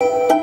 you